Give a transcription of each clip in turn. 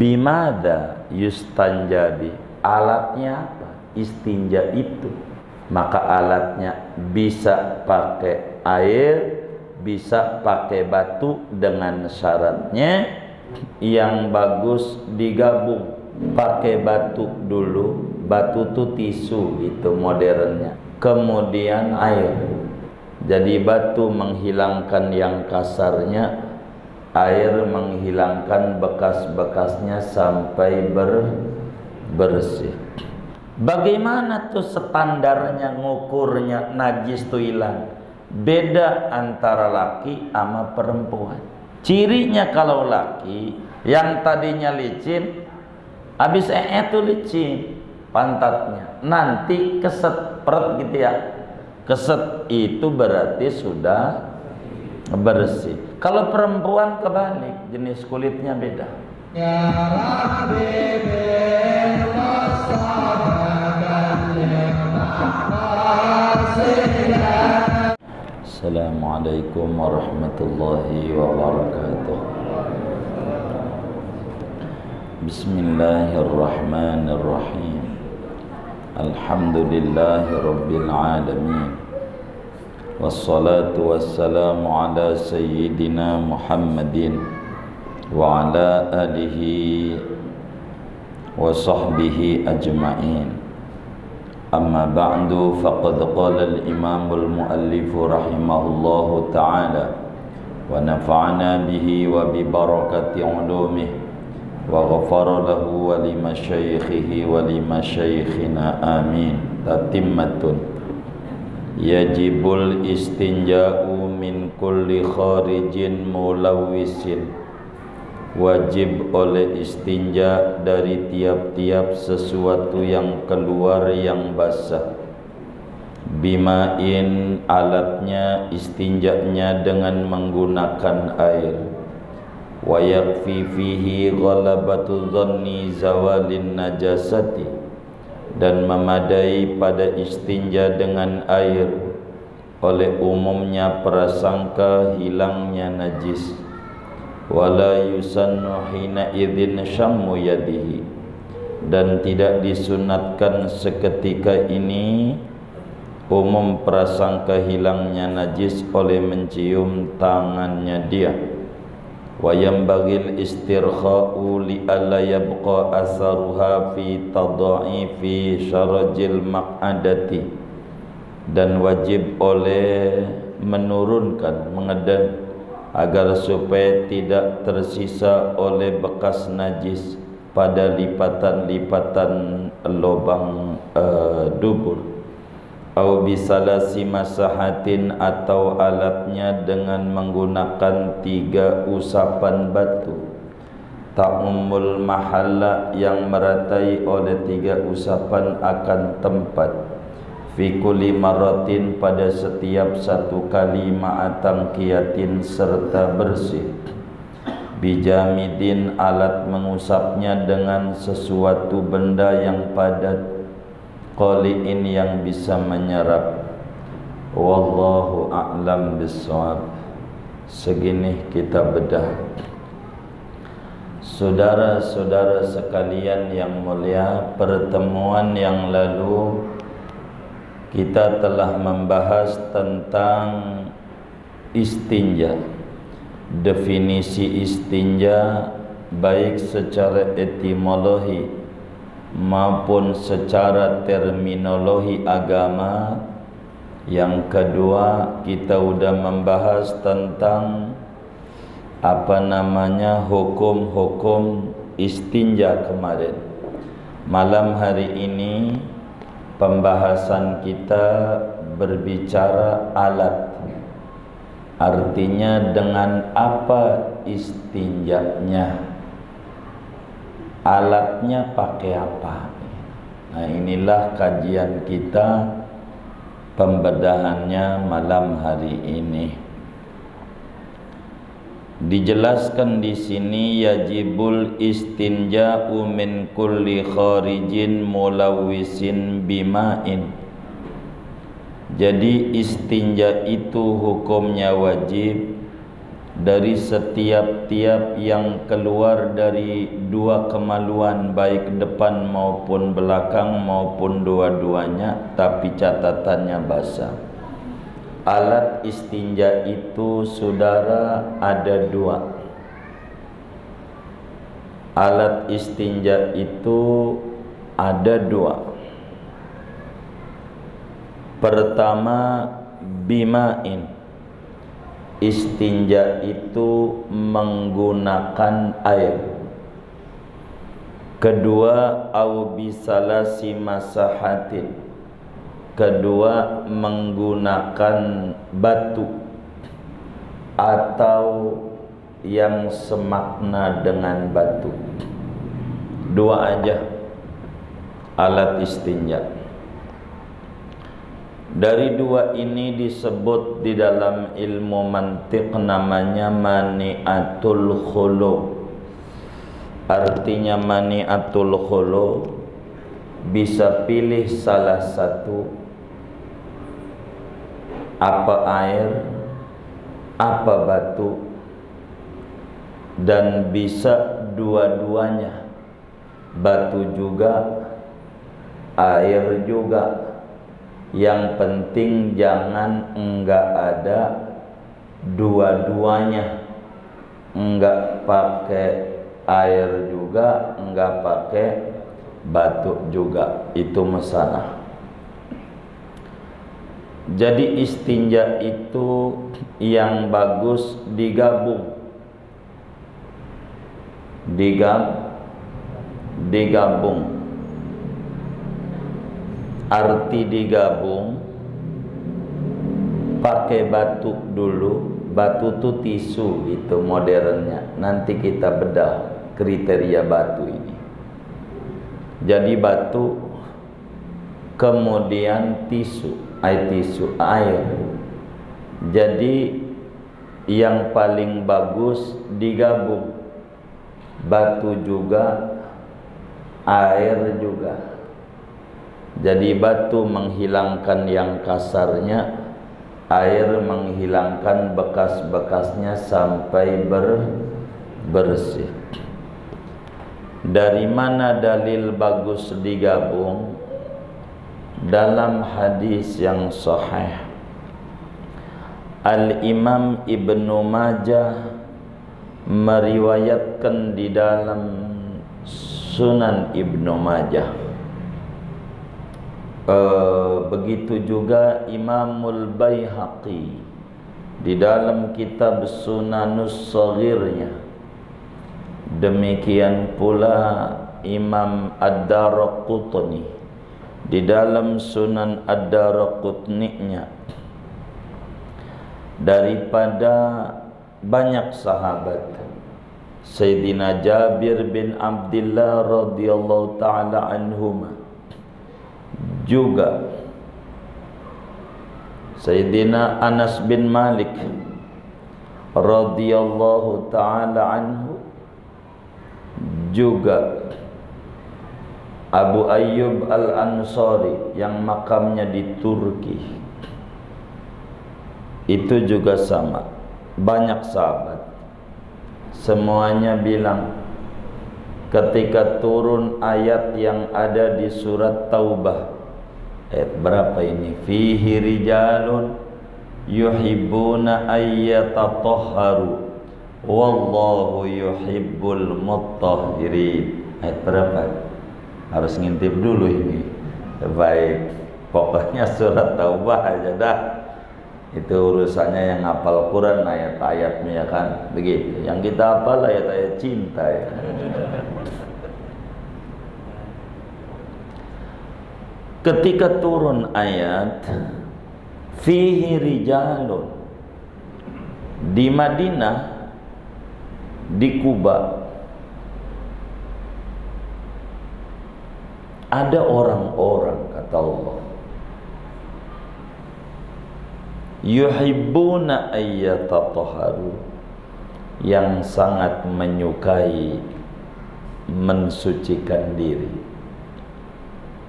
bimada yustanjabi alatnya apa? Istinja itu. Maka alatnya bisa pakai air bisa pakai batu dengan syaratnya yang bagus digabung. Pakai batu dulu batu itu tisu itu modernnya. Kemudian air. Jadi batu menghilangkan yang kasarnya air menghilangkan bekas-bekasnya sampai ber bersih. Bagaimana tuh standarnya ngukurnya najis tuh hilang? Beda antara laki sama perempuan. Cirinya kalau laki yang tadinya licin habis ee tuh licin pantatnya. Nanti keset perut gitu ya. Keset itu berarti sudah bersih. Kalau perempuan kebalik jenis kulitnya beda. Ya Assalamualaikum warahmatullahi wabarakatuh. Bismillahirrahmanirrahim. Alhamdulillahi rabbil alamin Ala sayyidina Muhammadin Wa ala alihi wa sahbihi ajma'in أما بعد فقد قال الإمام المؤلف رحمه الله تعالى ونفعنا به وببركة علومه وغفر له ولمشايخه ولمشايخنا آمين. تتمة yajibul istinja'u min kulli kharijin mulawisin wajib oleh istinja dari tiap-tiap sesuatu yang keluar yang basah. Bimain alatnya istinjaknya dengan menggunakan air. Wayakfi fihi ghalabatu dhanni zawalin najasati dan memadai pada istinja dengan air. Oleh umumnya prasangka hilangnya najis. Wala yusannu hina idzin syammu yadihi. Dan tidak disunatkan seketika ini umum prasangka hilangnya najis oleh mencium tangannya dia wa yambagil istirkha'u li alla yabqa asaruha fi tadha'ifi syarajil maq'adati. Dan wajib oleh menurunkan mengedan agar supaya tidak tersisa oleh bekas najis pada lipatan-lipatan lubang uh, dubur au bisalasi masahatin atau alatnya dengan menggunakan tiga usapan batu. Ta'ummul mahalla yang meratai oleh tiga usapan akan tempat. Fi kulli maratin pada setiap satu kali ma'atang kiatin serta bersih. Bijamidin alat mengusapnya dengan sesuatu benda yang padat qaliin yang bisa menyerap. Wallahu a'lam bissawab. Segini kita bedah. Saudara-saudara sekalian yang mulia, pertemuan yang lalu kita telah membahas tentang istinja. Definisi istinja baik secara etimologi maupun secara terminologi agama. Yang kedua kita sudah membahas tentang apa namanya hukum-hukum istinja kemarin. Malam hari ini pembahasan kita berbicara alat. Artinya dengan apa istinjaknya alatnya pakai apa nah inilah kajian kita pembedahannya malam hari ini Dijelaskan di sini yajibul istinja'u min kulli kharijin mulawisin bima'in. Jadi istinja itu hukumnya wajib dari setiap-tiap yang keluar dari dua kemaluan baik depan maupun belakang maupun dua-duanya tapi catatannya basah. Alat istinja itu saudara ada dua. Alat istinja itu ada dua. Pertama bimain istinja itu menggunakan air. Kedua au bisalasi masahatin. Kedua menggunakan batu. Atau yang semakna dengan batu. Dua aja alat istinja dari dua ini disebut di dalam ilmu mantiq namanya mani'atul khulu. Artinya mani'atul khulu bisa pilih salah satu apa air apa batu dan bisa dua-duanya. Batu juga air juga yang penting jangan enggak ada dua-duanya enggak pakai air juga enggak pakai batu juga itu masalah jadi istinja itu yang bagus digabung. Digab digabung. Arti digabung pakai batu dulu. Batu itu tisu itu modernnya. Nanti kita bedah kriteria batu ini. Jadi batu kemudian tisu air tisu air jadi yang paling bagus digabung batu juga air juga jadi batu menghilangkan yang kasarnya air menghilangkan bekas-bekasnya sampai ber bersih. Dari mana dalil bagus digabung? Dalam hadis yang sahih. Al-Imam Ibnu Majah meriwayatkan di dalam Sunan Ibnu Majah e, begitu juga Imamul Baihaqi di dalam kitab Sunanus Saghirnya. Demikian pula Imam Ad-Darqutni di dalam Sunan Ad-Darqutni-nya daripada banyak sahabat Sayyidina Jabir bin Abdullah radhiyallahu taala anhuma juga. Sayyidina Anas bin Malik radhiyallahu taala anhu juga. Abu Ayyub Al-Ansari yang makamnya di Turki. Itu juga sama. Banyak sahabat. Semuanya bilang ketika turun ayat yang ada di surat Taubah. Ayat berapa ini? Fihi rijalun yuhibbuna ayyatatahharu wallahu yuhibbul mutahhirin. Ayat berapa? Harus ngintip dulu ini. Baik. Pokoknya surat taubah aja dah itu urusannya yang hafal Quran ayat-ayatnya ya kan? Begitu. Yang kita hafal ayat-ayat cinta ya. Ketika turun ayat fihi rijalun di Madinah di Kuba Ada orang-orang kata Allah yuhibbuna ayyatataharu. Yang sangat menyukai mensucikan diri.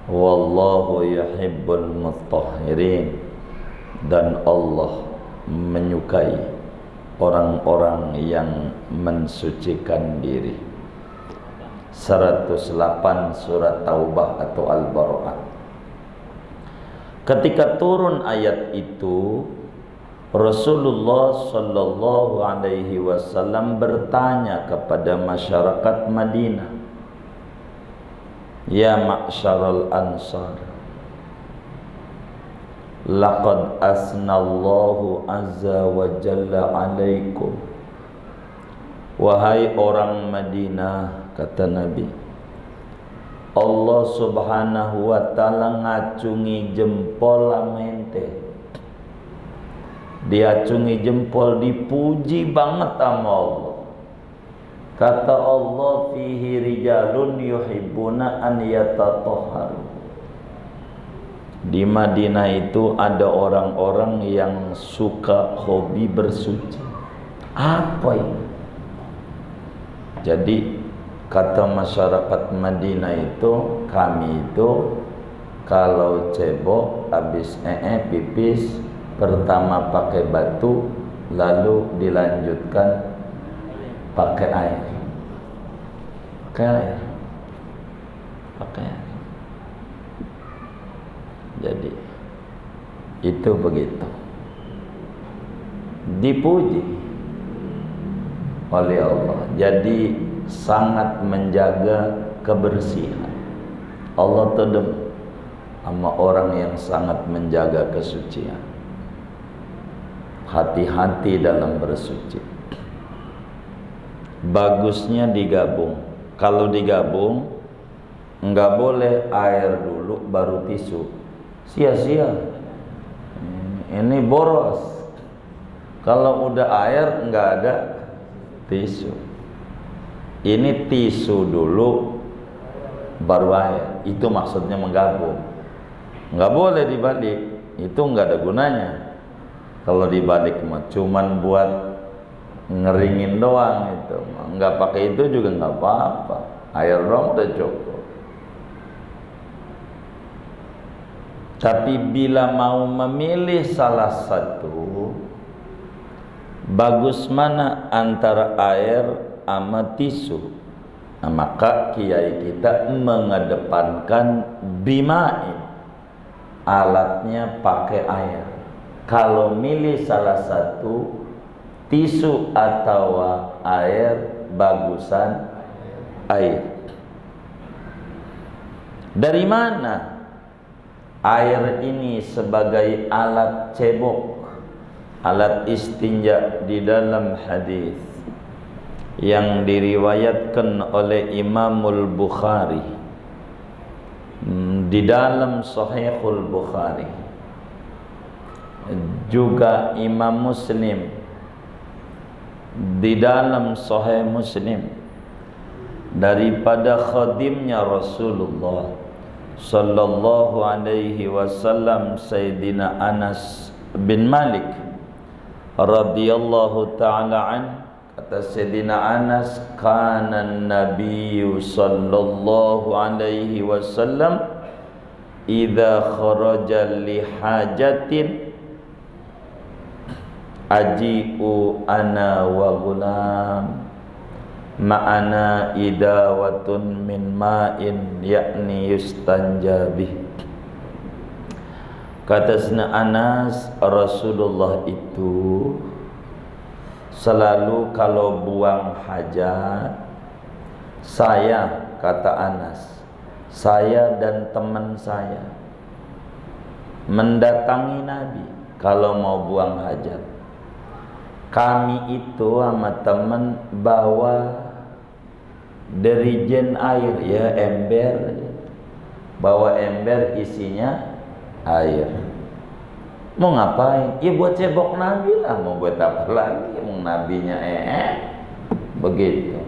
Wallahu yuhibbul mutahhirin. Dan Allah menyukai orang-orang yang mensucikan diri. 108 surat Taubah atau Al-Bara'ah. Ketika turun ayat itu Rasulullah sallallahu alaihi wasallam bertanya kepada masyarakat Madinah Ya ma'syaral ansar Laqad asnallahu azza wa jalla alaikum. Wahai orang Madinah kata Nabi Allah subhanahu wa ta'ala ngacungi jempol amente diacungi jempol dipuji banget sama Allah. Kata Allah fihi rijalun yuhibbuna an yatatahharu di Madinah itu ada orang-orang yang suka hobi bersuci. Apa ini? Jadi kata masyarakat Madinah itu kami itu kalau cebok habis ee pipis pertama pakai batu lalu dilanjutkan pakai air. Pakai air. Pakai air. Jadi itu begitu. Dipuji oleh Allah. Jadi sangat menjaga kebersihan. Allah tedem sama orang yang sangat menjaga kesucian hati-hati dalam bersuci. Bagusnya digabung. Kalau digabung enggak boleh air dulu baru tisu. Sia-sia. Ini boros. Kalau udah air enggak ada tisu. Ini tisu dulu baru air. Itu maksudnya menggabung. Enggak boleh dibalik. Itu enggak ada gunanya kalau dibalik mah cuman buat ngeringin doang itu nggak pakai itu juga nggak apa-apa. Air dong udah cukup. Tapi bila mau memilih salah satu bagus mana antara air sama tisu? Nah, maka kiai kita mengedepankan bimain. Alatnya pakai air kalau milih salah satu tisu atau air bagusan air. Dari mana air ini sebagai alat cebok alat istinja di dalam hadis yang diriwayatkan oleh Imamul Bukhari di dalam Sahihul Bukhari juga Imam Muslim. Di dalam Sahih Muslim. Daripada khadimnya Rasulullah sallallahu alaihi wasallam Sayyidina Anas bin Malik radhiyallahu taala an kata Sayyidina Anas kana Nabi sallallahu alaihi wasallam idza kharaja li hajatin aji'u ana wa gulam. Ma'ana idawatun min ma'in yakni yustanjabih kata Sina Anas Rasulullah itu selalu kalau buang hajat saya kata Anas saya dan teman saya mendatangi Nabi kalau mau buang hajat kami itu sama teman bawa derijen air ya ember. Bawa ember isinya air. Mau ngapain? Ya buat cebok nabi lah. Mau buat apa lagi? Mau nabinya eh, begitu.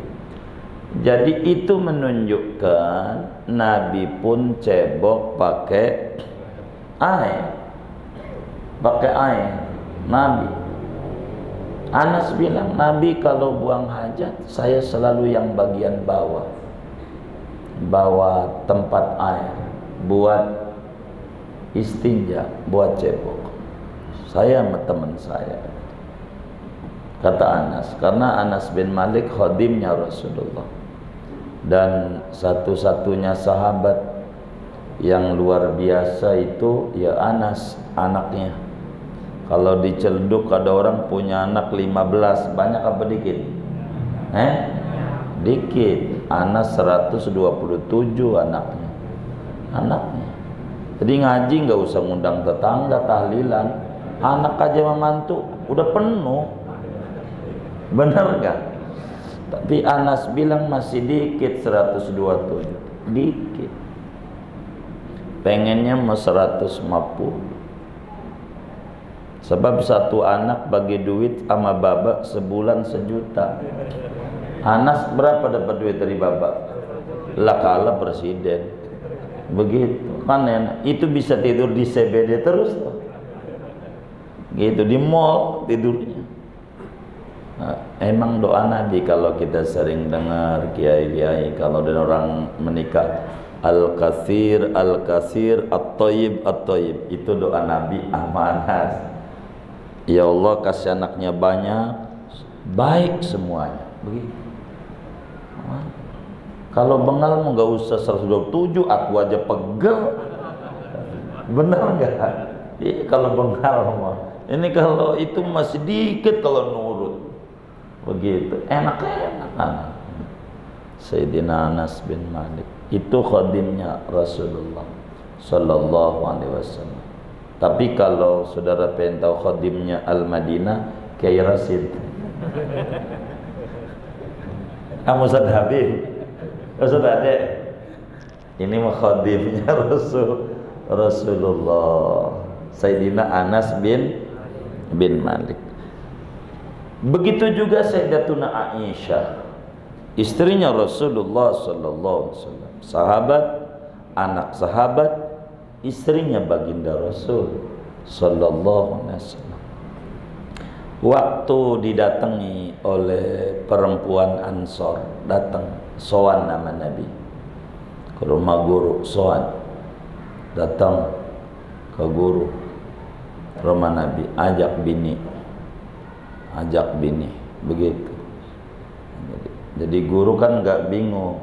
Jadi itu menunjukkan nabi pun cebok pakai air. Pakai air. Nabi Anas bilang, Nabi kalau buang hajat, saya selalu yang bagian bawah. Bawa tempat air, buat istinja, buat cebok. Saya sama teman saya. kata Anas karena Anas bin Malik khadimnya Rasulullah dan satu-satunya sahabat yang luar biasa itu ya Anas anaknya kalau dicelduk ada orang punya anak 15 banyak apa dikit? Eh? Dikit. Anas 127 anaknya. Anaknya. Jadi ngaji nggak usah ngundang tetangga tahlilan. Anak aja memantu udah penuh. Benar nggak? Tapi Anas bilang masih dikit 127 dikit. Pengennya mau 150 sebab satu anak bagi duit sama baba sebulan sejuta. Anas berapa dapat duit dari baba? Lah kalah presiden. Begitu. Kan enak. Itu bisa tidur di CBD terus gitu di mall tidurnya. Nah, emang doa Nabi kalau kita sering dengar kiai-kiai kalau ada orang menikah al kasir al kasir at toyib at toyib itu doa Nabi amanah ya Allah kasih anaknya banyak baik semuanya begitu kalau bengal mau nggak usah 127, aku aja pegel. Benar nggak? Iya kalau bengal mah. Ini kalau itu masih dikit kalau nurut. Begitu. Enak-enak kan. Sayyidina Anas bin Malik itu khadimnya Rasulullah sallallahu alaihi wasallam. Tapi kalau saudara pengen tahu khadimnya Al-Madinah, Kiai Rasid. Kamu Habib. Ustaz ada ini khadimnya Rasul Rasulullah. Sayyidina Anas bin bin Malik. Begitu juga Sayyidatuna Aisyah. Istrinya Rasulullah sallallahu alaihi wasallam. Sahabat anak sahabat istrinya baginda Rasul sallallahu alaihi wasallam. Waktu didatangi oleh perempuan Ansor datang soan nama Nabi. Ke rumah guru soan datang ke guru rumah Nabi ajak bini ajak bini begitu. Jadi guru kan nggak bingung.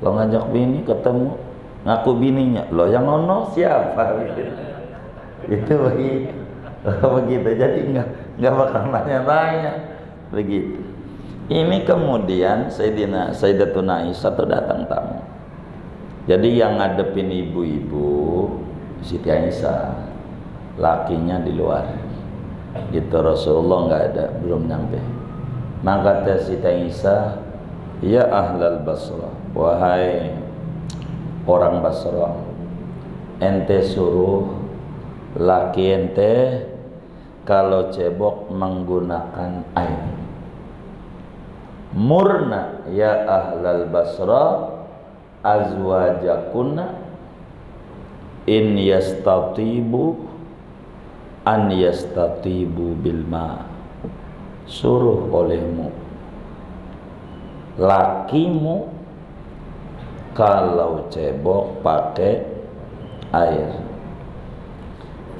Lo ngajak bini ketemu ngaku bininya lo yang ono siapa itu begitu begitu jadi nggak nggak bakal nanya-nanya begitu ini kemudian Sayyidina Sayyidatuna Aisyah itu datang tamu. Jadi yang ngadepin ibu-ibu Siti Aisyah, lakinya di luar. Gitu Rasulullah nggak ada, belum nyampe. Maka Siti Aisyah, "Ya ahlal Basra, wahai orang Basra, ente suruh laki ente kalau cebok menggunakan air. Murna ya ahlal basra azwajakunna in yastatibu an yastatibu bil ma. Suruh olehmu lakimu kalau cebok pakai air.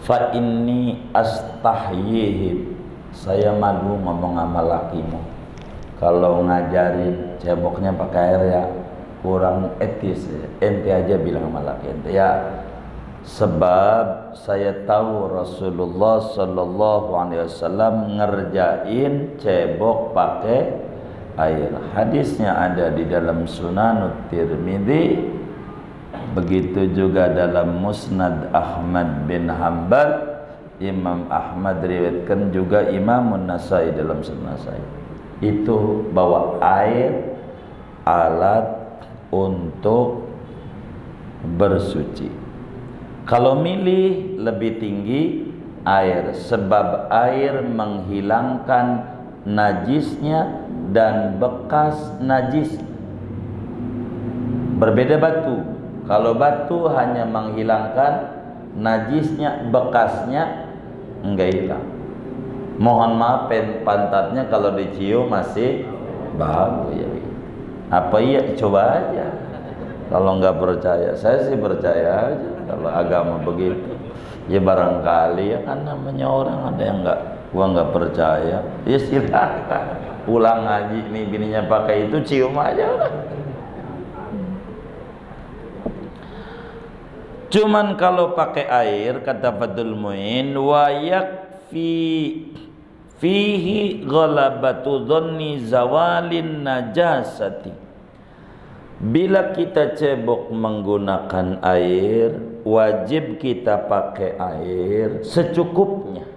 Fa inni astahyihim saya malu ngomong sama lakimu. Kalau ngajarin ceboknya pakai air ya kurang etis. Ya. ente aja bilang sama laki ente ya. Sebab saya tahu Rasulullah Sallallahu Alaihi Wasallam ngerjain cebok pakai air. Hadisnya ada di dalam Sunan Tirmidzi begitu juga dalam Musnad Ahmad bin Hambal Imam Ahmad riwayatkan juga Imam Nasai dalam Sunan Nasai. Itu bawa air alat untuk bersuci. Kalau milih lebih tinggi air sebab air menghilangkan najisnya dan bekas najis. Berbeda batu. Kalau batu hanya menghilangkan najisnya bekasnya enggak hilang. Mohon maaf pantatnya kalau dicium masih bagus ya. Apa iya? Coba aja. Kalau nggak percaya saya sih percaya aja kalau agama begitu. Ya barangkali ya kan namanya orang ada yang nggak gua nggak percaya. Ya silakan pulang ngaji nih bininya pakai itu cium aja lah. Cuman kalau pakai air kata Fadul Muin wa yakfi fihi ghalabatu dhanni zawalin najasati. Bila kita cebok menggunakan air wajib kita pakai air secukupnya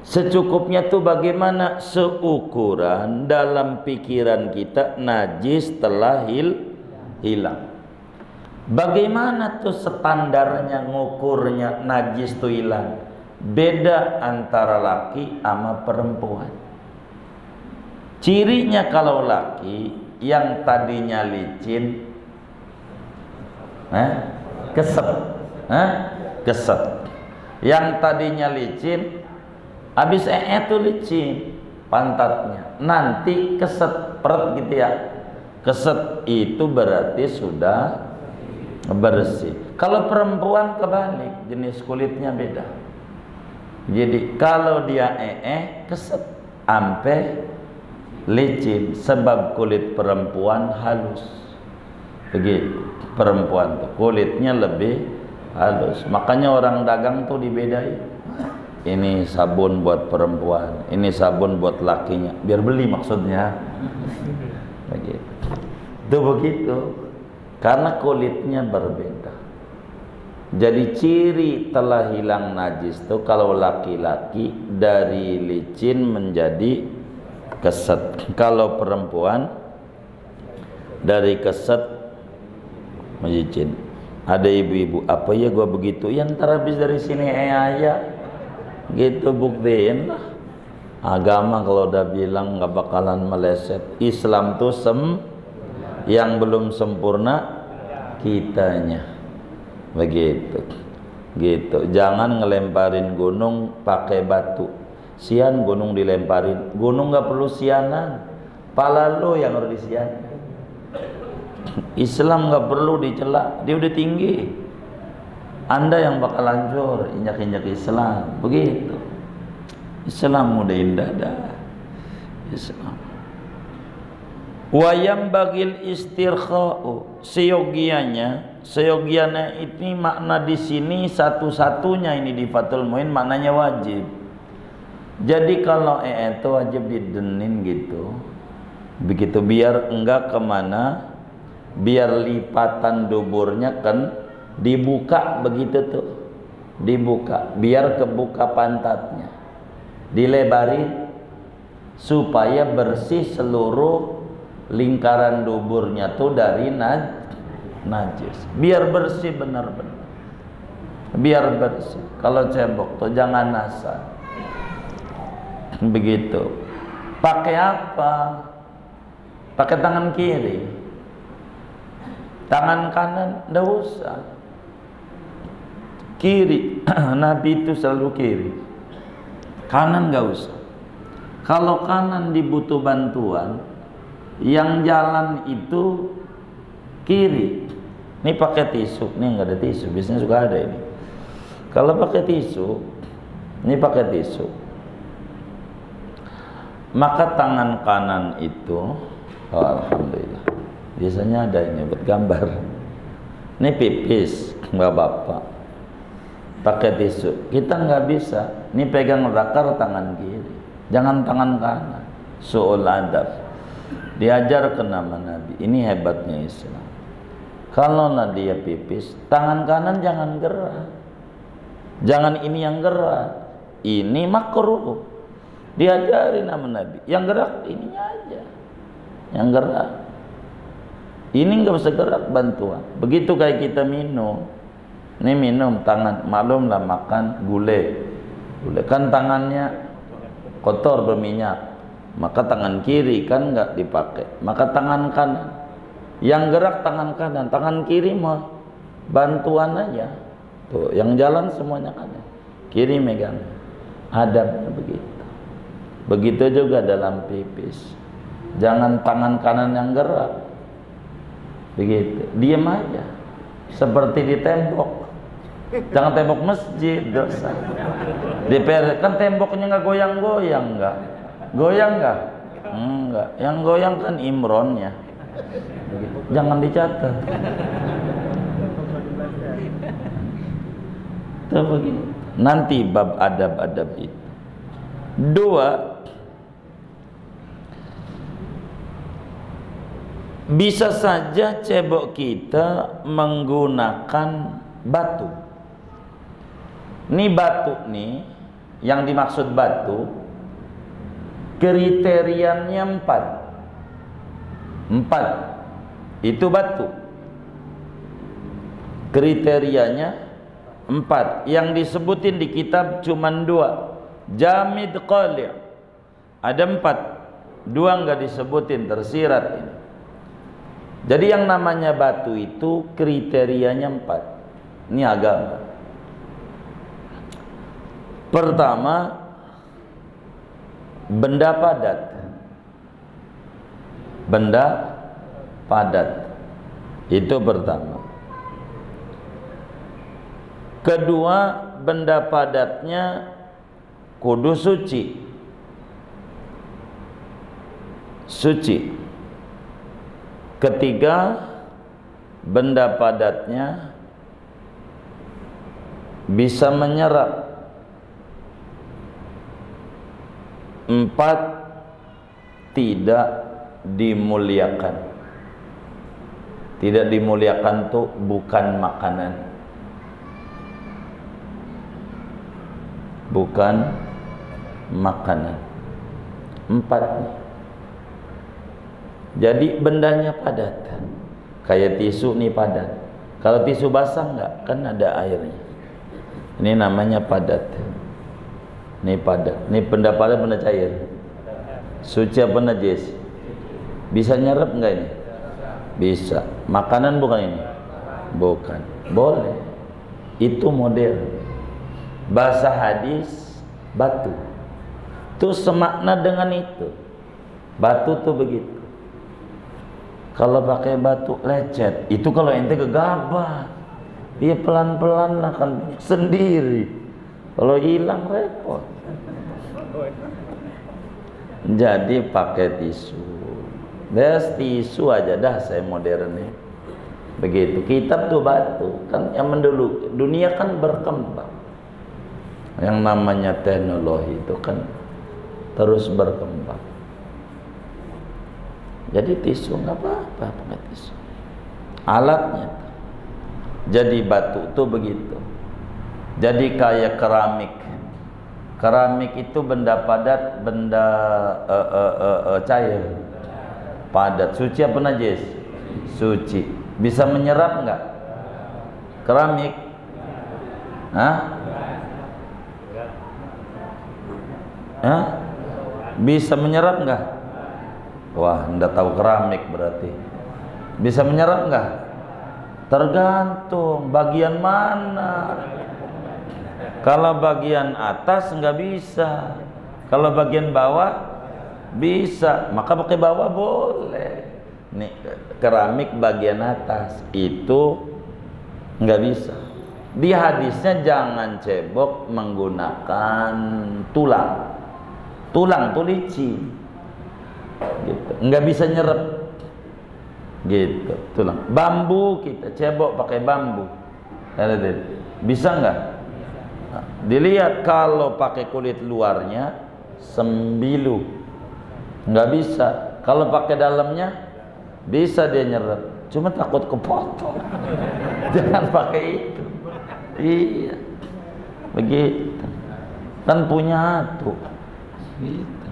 Secukupnya tuh bagaimana seukuran dalam pikiran kita najis telah hil, hilang. Bagaimana tuh standarnya ngukurnya najis tuh hilang? Beda antara laki sama perempuan. Cirinya kalau laki yang tadinya licin eh, keset, eh, keset. Yang tadinya licin Habis ee itu licin pantatnya. Nanti keset perut gitu ya. Keset itu berarti sudah bersih. Kalau perempuan kebalik, jenis kulitnya beda. Jadi kalau dia ee keset ampe licin sebab kulit perempuan halus. Begitu. Perempuan tuh kulitnya lebih halus. Makanya orang dagang tuh dibedai ini sabun buat perempuan, ini sabun buat lakinya, biar beli maksudnya. Begitu. Itu begitu. Karena kulitnya berbeda. Jadi ciri telah hilang najis itu kalau laki-laki dari licin menjadi keset. Kalau perempuan dari keset menjadi Ada ibu-ibu, apa ya gua begitu? Ya ntar dari sini eh ayah gitu buktiin agama kalau udah bilang nggak bakalan meleset. Islam tuh sem yang belum sempurna kitanya. Begitu. Gitu. Jangan ngelemparin gunung pakai batu. Sian gunung dilemparin. Gunung nggak perlu sianan. Pala lo yang harus disian Islam nggak perlu dicela. Dia udah tinggi anda yang bakal hancur injak-injak Islam. Begitu. Islam indah dah. Islam. Wayam bagil istirkha'u seyogianya seyogianya ini makna di sini satu-satunya ini di Fatul Muin maknanya wajib. Jadi kalau ee itu wajib didenin gitu. Begitu biar enggak ke mana biar lipatan duburnya kan dibuka begitu tuh. Dibuka biar kebuka pantatnya. Dilebarin supaya bersih seluruh lingkaran duburnya tuh dari naj najis. Biar bersih benar-benar. Biar bersih. Kalau cebok tuh jangan nasar begitu. Pakai apa? Pakai tangan kiri. Tangan kanan ndak usah kiri. Nabi itu selalu kiri. Kanan nggak usah. Kalau kanan dibutuh bantuan yang jalan itu kiri. Ini pakai tisu. Ini nggak ada tisu. Biasanya suka ada ini. Kalau pakai tisu ini pakai tisu. Maka tangan kanan itu oh, alhamdulillah. Biasanya ada ini buat gambar. Ini pipis nggak bapak pakai tisu kita nggak bisa. Ini pegang rakar tangan kiri. Jangan tangan kanan. Soal adab. Diajar ke nama Nabi. Ini hebatnya Islam. Kalau dia pipis tangan kanan jangan gerak. Jangan ini yang gerak. Ini makruh. Diajari nama Nabi. Yang gerak ininya aja. Yang gerak. Ini nggak bisa gerak bantuan. Begitu kayak kita minum ini minum tangan maklumlah makan gulai. Gulai kan tangannya kotor berminyak. Maka tangan kiri kan nggak dipakai. Maka tangan kanan. Yang gerak tangan kanan tangan kiri mah bantuan aja. Tuh yang jalan semuanya kanan kiri megang. Ada begitu. Begitu juga dalam pipis. Jangan tangan kanan yang gerak. Begitu. Diam aja. Seperti di tembok Jangan tembok masjid dosa. DPR kan temboknya nggak goyang-goyang nggak? Goyang nggak? Enggak. Yang goyang kan imronnya. Jangan dicatat. Nanti bab adab-adab itu. Dua, bisa saja cebok kita menggunakan batu. Ini batu nih, yang dimaksud batu, kriteriannya empat. Empat, itu batu. Kriterianya empat. Yang disebutin di kitab cuma dua. Jamid qali. Ada empat. Dua nggak disebutin tersirat ini. Jadi yang namanya batu itu kriterianya empat. Ini agama pertama benda padat benda padat itu pertama Kedua, benda padatnya kudu suci. Suci. Ketiga, benda padatnya bisa menyerap. Empat, tidak dimuliakan. Tidak dimuliakan tuh bukan makanan. Bukan makanan. Empat jadi bendanya padat. Kayak tisu nih padat. Kalau tisu basah enggak kan ada airnya. Ini namanya padat ini padat ini benda padat benda cair. Suci apa najis? Bisa nyerap enggak ini? Bisa. Makanan bukan ini? Bukan. Boleh. Itu model. Bahasa hadis batu. Itu semakna dengan itu. Batu tuh begitu. Kalau pakai batu lecet. Itu kalau ente gegabah. Dia pelan-pelan akan sendiri kalau hilang repot. Jadi pakai tisu. Des tisu aja dah saya modern nih begitu. Kitab tuh batu. Kan yang mendulu dunia kan berkembang. Yang namanya teknologi itu kan terus berkembang. Jadi tisu nggak apa-apa pakai tisu. Alatnya. Jadi batu itu begitu jadi kayak keramik keramik itu benda padat benda uh, uh, uh, uh, cair padat suci apa najis suci bisa menyerap nggak keramik Hah? Hah? Bisa menyerap enggak? Wah, enggak tahu keramik berarti. Bisa menyerap enggak? Tergantung bagian mana. Kalau bagian atas enggak bisa. Kalau bagian bawah bisa, maka pakai bawah boleh. Nih, keramik bagian atas itu enggak bisa. Di hadisnya jangan cebok menggunakan tulang. Tulang tuh licin. Gitu. Nggak bisa nyerap gitu tulang. Bambu kita cebok pakai bambu. Bisa nggak nah, dilihat kalau pakai kulit luarnya sembilu. Nggak bisa. Kalau pakai dalamnya bisa dia nyerap cuma takut kepotong. Jangan pakai itu. Iya. Begitu. Kan punya tuh Gitu.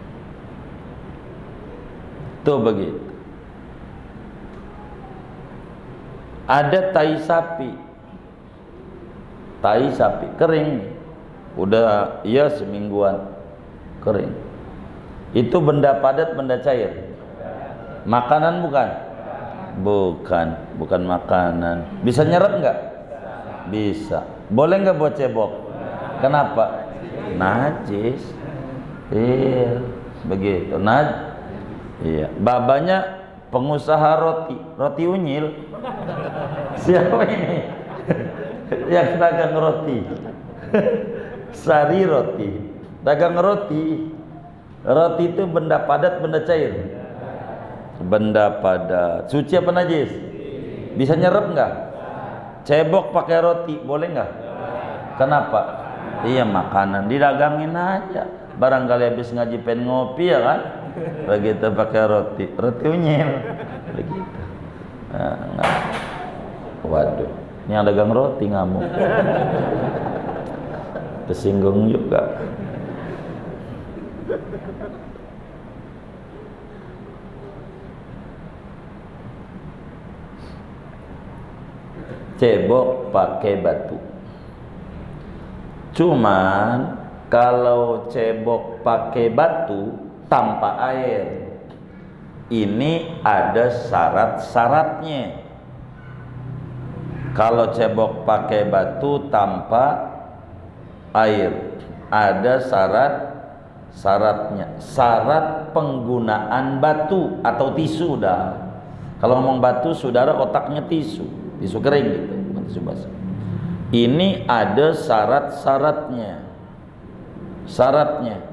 Tuh begitu. Ada tai sapi. Tai sapi kering. Udah iya semingguan kering. Itu benda padat, benda cair. Makanan bukan? Bukan, bukan makanan. Bisa nyerap nggak? Bisa. Boleh nggak buat cebok? Kenapa? Najis. Iya, begitu. Nah, iya. Babanya pengusaha roti, roti unyil. Siapa ini? Yang dagang roti. Sari roti. Dagang roti. Roti itu benda padat benda cair. Benda padat. Suci apa najis? Bisa nyerap nggak? Cebok pakai roti boleh nggak? Kenapa? Iya makanan didagangin aja. Barangkali habis ngaji pen ngopi ya kan? Begitu pakai roti. Roti unyil. Begitu. Nah, waduh yang dagang roti ngamuk. Tersinggung juga. Cebok pakai batu. Cuman kalau cebok pakai batu tanpa air. Ini ada syarat-syaratnya kalau cebok pakai batu tanpa air ada syarat syaratnya syarat penggunaan batu atau tisu dah. Kalau ngomong batu saudara otaknya tisu tisu kering gitu tisu basah. Ini ada syarat-syaratnya. Syaratnya.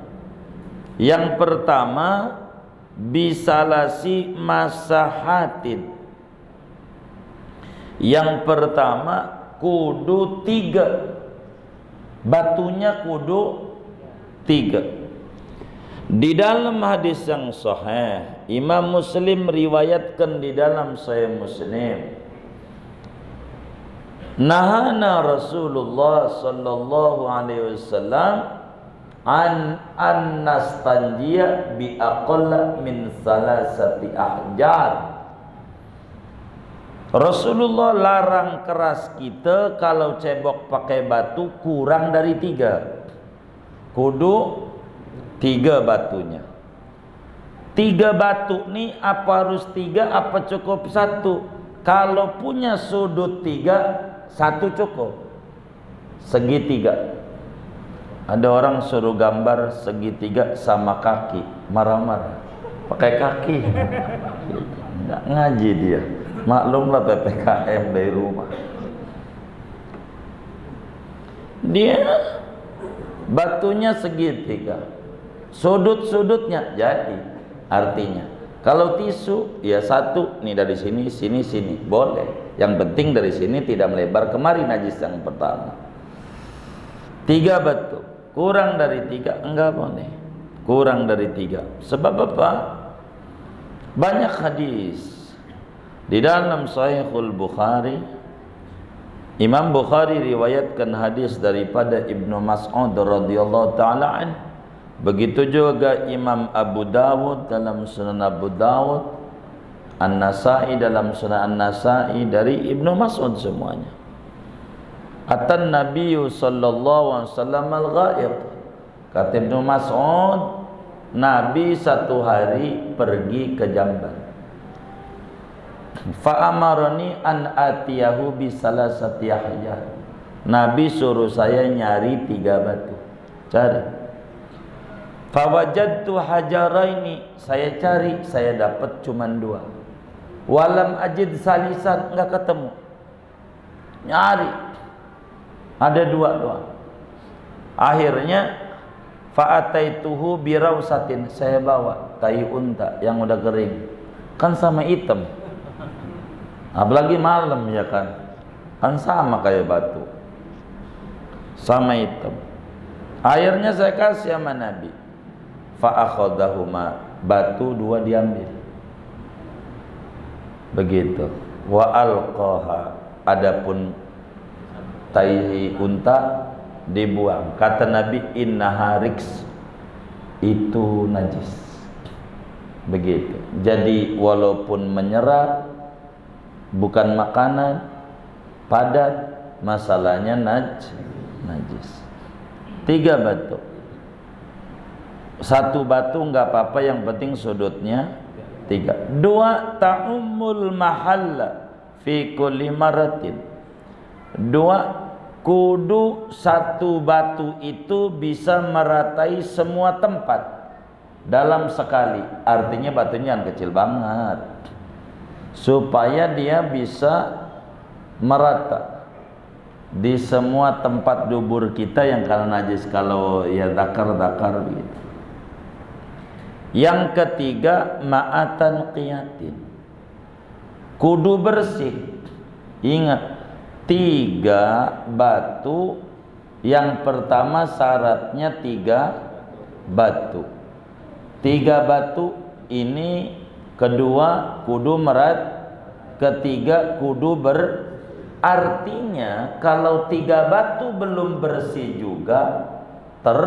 Yang pertama bisalasi masahatin yang pertama kudu tiga. Batunya kudu tiga. Di dalam hadis yang sahih Imam Muslim riwayatkan di dalam Sahih Muslim. Nahana Rasulullah sallallahu alaihi wasallam an an nastanjia bi aqalla min salasati ahjar. Rasulullah larang keras kita kalau cebok pakai batu kurang dari tiga. Kudu tiga batunya. Tiga batu ni apa harus tiga apa cukup satu? Kalau punya sudut tiga satu cukup segitiga ada orang suruh gambar segitiga sama kaki marah-marah pakai kaki nggak ngaji dia maklumlah PPKM dari rumah dia batunya segitiga sudut-sudutnya jadi artinya kalau tisu ya satu nih dari sini sini sini boleh yang penting dari sini tidak melebar kemari najis yang pertama. Tiga batu, kurang dari tiga enggak boleh. Kurang dari tiga. Sebab apa? Banyak hadis di dalam Sahihul Bukhari. Imam Bukhari riwayatkan hadis daripada Ibnu Mas'ud radhiyallahu taala an. Begitu juga Imam Abu Dawud dalam Sunan Abu Dawud An-Nasai dalam surah An-Nasai dari Ibnu Mas'ud semuanya. Atan Nabi sallallahu alaihi wasallam al-ghaib. Kata Ibnu Mas'ud, Nabi satu hari pergi ke Jamban. Fa amarani an atiyahu bi salasati. Nabi suruh saya nyari tiga batu. Cari. Fawajadtu hajaraini. Saya cari, saya dapat cuma dua walam ajid salisan enggak ketemu nyari ada dua dua akhirnya fa'ataituhu birausatin saya bawa kayu unta yang udah kering kan sama hitam apalagi malam ya kan? Kan sama kayak batu. Sama hitam. Akhirnya saya kasih sama Nabi. Fa'akhodahuma batu dua diambil. Begitu. Wa alqaha adapun tai unta dibuang. Kata Nabi innaha riks itu najis. Begitu. Jadi walaupun menyerap bukan makanan padat masalahnya naj najis. Tiga batu. Satu batu nggak apa-apa yang penting sudutnya tiga. Dua ta'ummul mahalla fi kulli maratin. Dua kudu satu batu itu bisa meratai semua tempat dalam sekali. Artinya batunya yang kecil banget supaya dia bisa merata di semua tempat dubur kita yang karena najis kalau ya dakar dakar gitu. Yang ketiga ma'atan qiyatin. Kudu bersih. Ingat tiga batu yang pertama syaratnya tiga batu. Tiga batu ini kedua kudu merat, ketiga kudu ber. Artinya kalau tiga batu belum bersih juga ter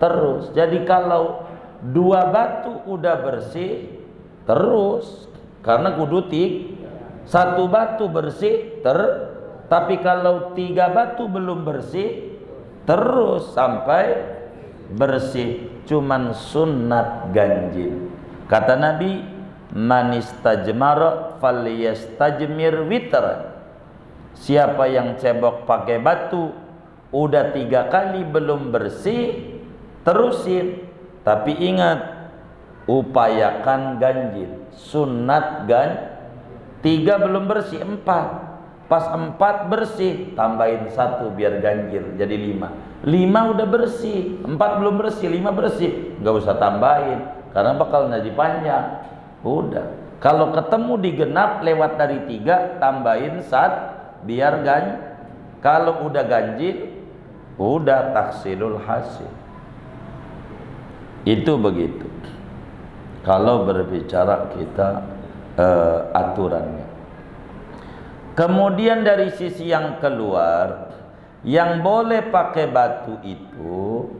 terus. Jadi kalau dua batu udah bersih terus. Karena kudu tik satu batu bersih ter tapi kalau tiga batu belum bersih terus sampai bersih. Cuman sunat ganjil. Kata Nabi manistajmar falyastajmir witran Siapa yang cebok pakai batu udah tiga kali belum bersih, terusin. Tapi ingat, upayakan ganjil. Sunat gan, tiga belum bersih, empat. Pas empat bersih, tambahin satu biar ganjil, jadi lima. Lima udah bersih, empat belum bersih, lima bersih. Gak usah tambahin, karena bakal jadi panjang. Udah. Kalau ketemu di genap lewat dari tiga, tambahin satu biar gan kalau udah ganjil udah taksilul hasil. Itu begitu. Kalau berbicara kita uh, aturannya. Kemudian dari sisi yang keluar yang boleh pakai batu itu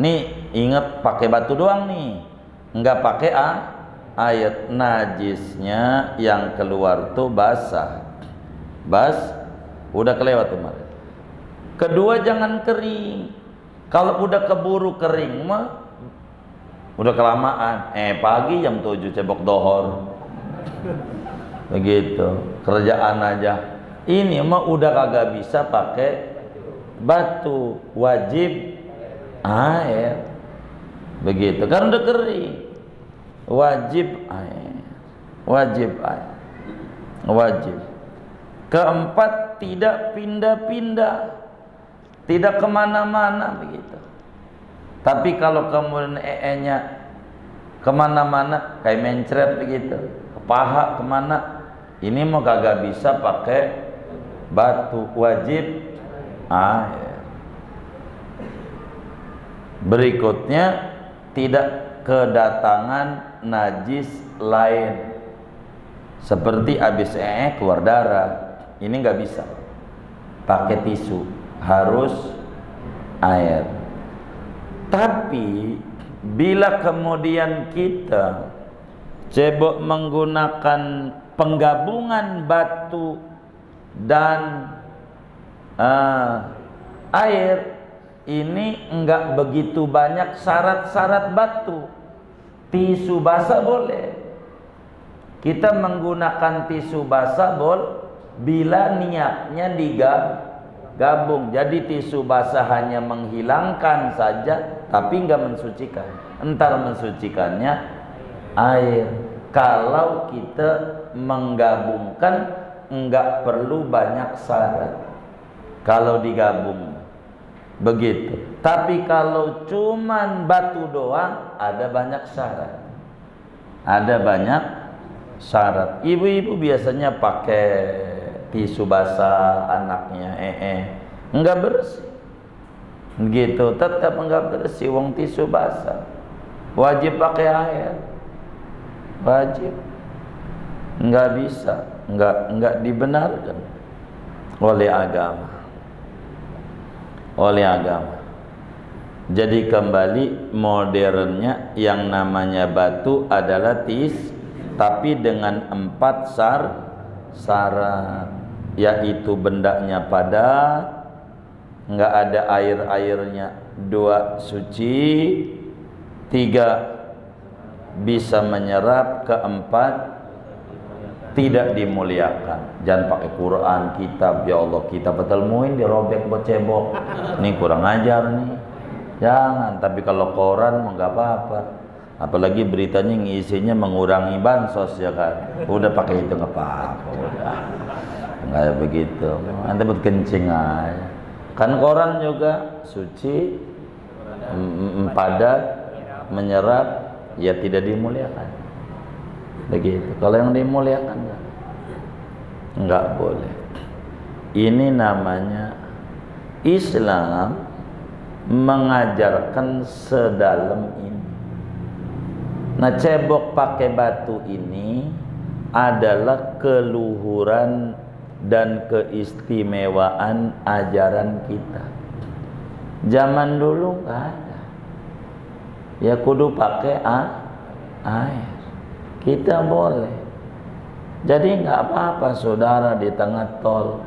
nih ingat pakai batu doang nih. Nggak pakai ah, air najisnya yang keluar tuh basah. Bas udah kelewat kemarin kedua jangan kering. Kalau udah keburu kering mah udah kelamaan. Eh pagi jam 7 cebok dohor. Begitu. Kerjaan aja. Ini mah udah kagak bisa pakai batu. Wajib. Air. Begitu. Kan udah kering wajib air wajib air wajib Keempat, tidak pindah-pindah. Tidak ke mana-mana begitu. Tapi kalau kemudian ee-nya ke mana-mana, kayak mencret begitu. Paha ke mana, ini mau kagak bisa pakai batu wajib air. Berikutnya, tidak kedatangan najis lain. Seperti habis ee keluar darah ini nggak bisa. Pakai tisu harus air. Tapi bila kemudian kita cebok menggunakan penggabungan batu dan uh, air ini enggak begitu banyak syarat-syarat batu tisu basah boleh. Kita menggunakan tisu basah boleh bila niatnya digabung jadi tisu basah hanya menghilangkan saja tapi enggak mensucikan. Entar mensucikannya air. Kalau kita menggabungkan enggak perlu banyak syarat. Kalau digabung begitu. Tapi kalau cuman batu doang ada banyak syarat. Ada banyak syarat. Ibu-ibu biasanya pakai tisu basah anaknya eh eh. Enggak bersih. Gitu. Tetap enggak bersih. Wong tisu basah. Wajib pakai air. Wajib. Enggak bisa. Enggak enggak dibenarkan oleh agama. Oleh agama jadi kembali modernnya yang namanya batu adalah tis tapi dengan empat sar syarat yaitu bendanya padat nggak ada air-airnya dua suci tiga bisa menyerap keempat tidak dimuliakan. Jangan pakai Quran kitab ya Allah kita betul muin dirobek buat cebok ini kurang ajar nih jangan tapi kalau koran mau nggak apa-apa. Apalagi beritanya ngisinya mengurangi bansos ya kan? Udah pakai itu nggak apa-apa udah. Kayak begitu. Nanti buat kencing aja. Kan koran juga suci padat menyerap ya tidak dimuliakan. Begitu. Kalau yang dimuliakan enggak enggak boleh. Ini namanya Islam mengajarkan sedalam ini nah cebok pakai batu ini adalah keluhuran dan keistimewaan ajaran kita. Zaman dulu nggak ada. Ya kudu pakai air. Kita boleh. Jadi nggak apa-apa saudara di tengah tol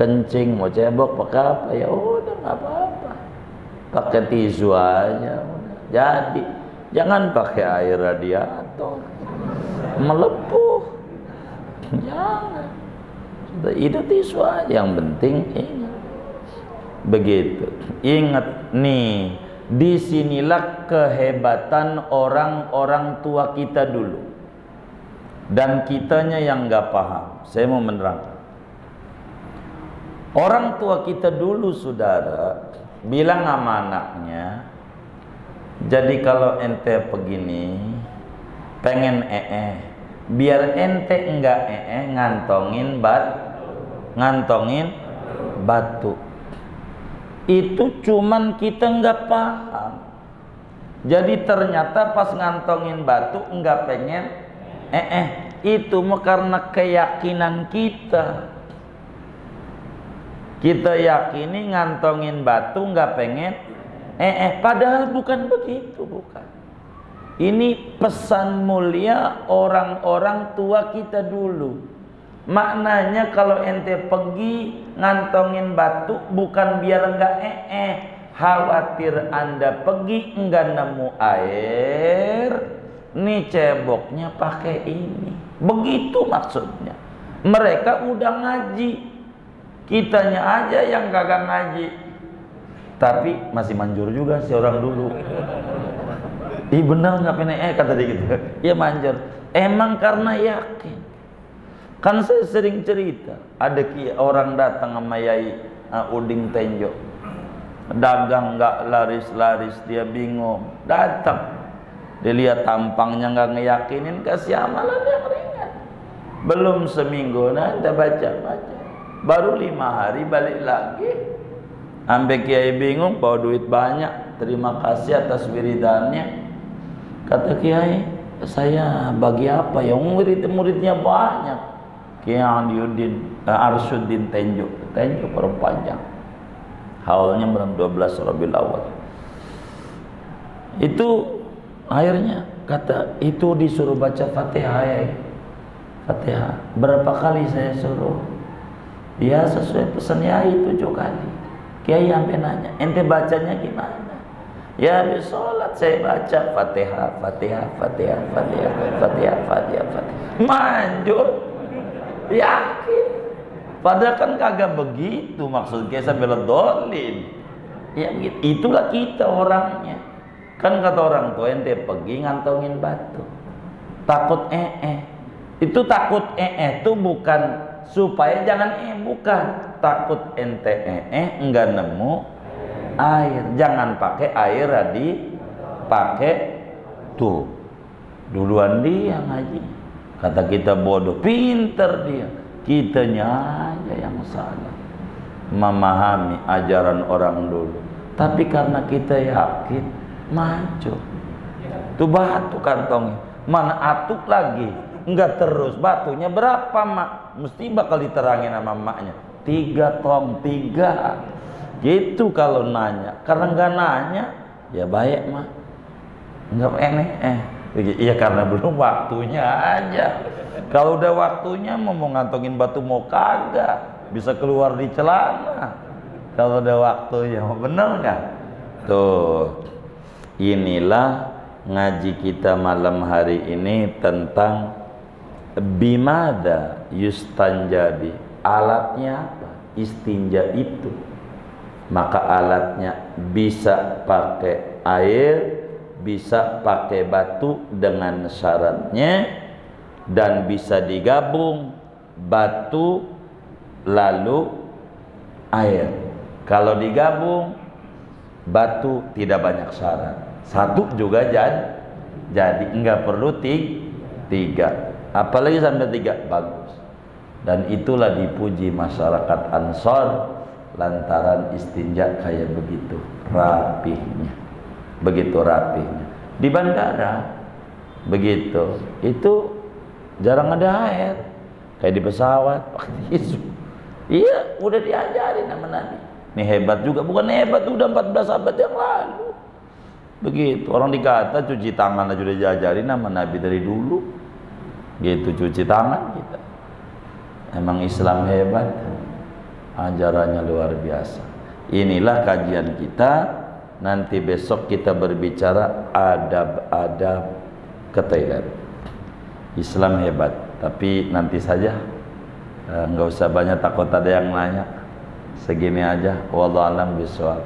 kencing mau cebok pakai apa ya udah nggak apa-apa. Pakai tisu aja. Jadi jangan pakai air radiator. Melepuh. Jangan. Itu tisu aja yang penting ingat. Begitu. Ingat nih di sinilah kehebatan orang-orang tua kita dulu. Dan kitanya yang nggak paham. Saya mau menerangkan. Orang tua kita dulu saudara bilang sama anaknya jadi kalau ente begini pengen ee biar ente enggak ee ngantongin bat ngantongin batu. Itu cuman kita nggak paham. Jadi ternyata pas ngantongin batu nggak pengen eh itu mah karena keyakinan kita kita yakini ngantongin batu nggak pengen. Eh eh padahal bukan begitu bukan. Ini pesan mulia orang-orang tua kita dulu. Maknanya kalau ente pergi ngantongin batu bukan biar enggak eh eh khawatir anda pergi enggak nemu air. Nih ceboknya pakai ini. Begitu maksudnya. Mereka udah ngaji kitanya aja yang kagak ngaji tapi masih manjur juga si orang dulu Ih bener nggak pernah eh kata dia gitu ya manjur emang karena yakin Kan saya sering cerita, ada orang datang sama Yai uh, Uding Tenjo. Dagang nggak laris-laris, dia bingung. Datang, dilihat tampangnya nggak ngeyakinin, kasih amalan yang ringan. Belum seminggu, nah kita baca-baca. Baru lima hari balik lagi. Sampai Kiai bingung, bawa duit banyak. Terima kasih atas wiridannya. Kata Kiai, saya bagi apa ya? Murid-muridnya banyak Kiai Aliuddin uh, Arsyuddin Tenjo Tenjo panjang haulnya bulan 12 Rabiul Awal itu akhirnya kata itu disuruh baca Fatihah ya Fatihah berapa kali saya suruh ya sesuai pesan ya tujuh kali Kiai sampai nanya ente bacanya gimana? Ya habis sholat saya baca Fatihah, Fatihah, Fatihah, Fatihah, Fatihah, Fatihah, Fatihah. Manjur. Yakin. Padahal kan kagak begitu maksudnya sambil dolin. Ya itulah kita orangnya. Kan kata orang tua ente pergi ngantongin batu. Takut eh eh itu takut eh eh itu bukan supaya jangan eh bukan takut ente eh eh enggak nemu air jangan pakai air di pakai tuh duluan dia ngaji Kata kita bodoh, pinter dia. Kitanya aja yang salah. Memahami ajaran orang dulu. Tapi karena kita yakin, maju. Itu batu kantongnya. Mana atuk lagi? Enggak terus. Batunya berapa mak? Mesti bakal diterangin sama maknya. Tiga tong, tiga. Gitu kalau nanya. Karena enggak nanya, ya baik mak. Enggak enek eh Iya karena belum waktunya aja. Kalau udah waktunya mau ngantongin batu mau kagak bisa keluar di celana. Kalau udah waktunya bener nggak? Tuh inilah ngaji kita malam hari ini tentang bimada yustanjabi alatnya apa istinja itu maka alatnya bisa pakai air bisa pakai batu dengan syaratnya dan bisa digabung batu lalu air. Kalau digabung batu tidak banyak syarat. Satu juga jadi jadi enggak perlu tiga. Apalagi sampai tiga bagus. Dan itulah dipuji masyarakat Ansor lantaran istinja kayak begitu rapihnya. Begitu rapihnya. Di bandara begitu. Itu jarang ada air. Kayak di pesawat waktu itu. Iya, udah diajarin sama Nabi. Ini hebat juga, bukan hebat udah 14 abad yang lalu. Begitu, orang dikata cuci tangan aja udah diajarin sama Nabi dari dulu. Gitu cuci tangan kita. Emang Islam hebat. Ajarannya luar biasa. Inilah kajian kita. Nanti besok kita berbicara adab-adab ke Thailand. Islam hebat, tapi nanti saja Eh, nggak usah banyak takut ada yang nanya segini aja wallahu alam bisawab